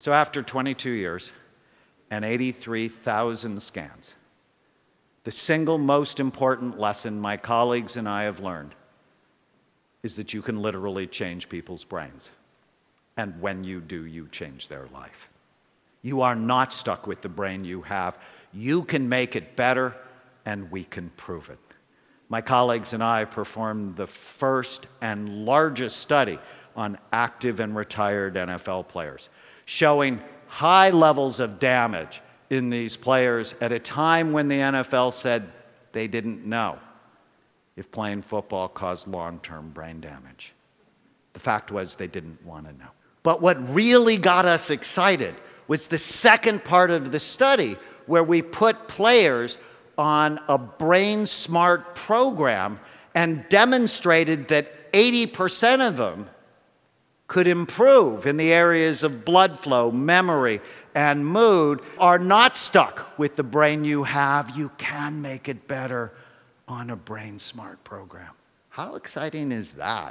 So, after 22 years and 83,000 scans, the single most important lesson my colleagues and I have learned is that you can literally change people's brains. And when you do, you change their life. You are not stuck with the brain you have. You can make it better, and we can prove it. My colleagues and I performed the first and largest study on active and retired NFL players, showing high levels of damage in these players at a time when the NFL said they didn't know if playing football caused long term brain damage. The fact was, they didn't want to know. But what really got us excited was the second part of the study where we put players on a brain smart program and demonstrated that 80% of them could improve in the areas of blood flow, memory, and mood are not stuck with the brain you have. You can make it better on a brain smart program. How exciting is that?